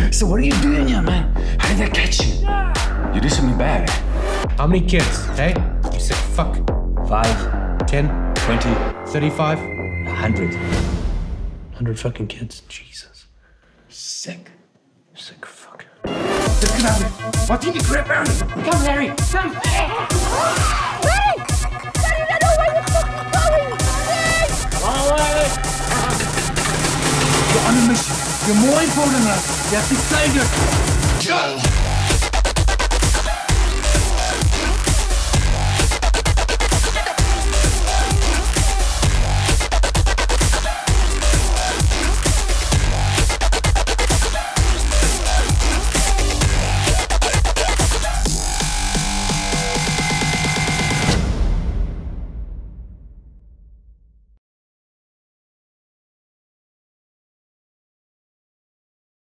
Lester, what are you doing here, man? How did that catch you? You did something bad. How many kids, hey? You said fuck. Five, 10, twenty, 35? a hundred. 100 fucking kids. Jesus. Sick. Sick fuck. Let's get out of here. What did you grab Aaron? Come, Larry, come. Larry! Larry, I know where you're fucking going! Larry! You're on a mission. You're more important than us. Save your...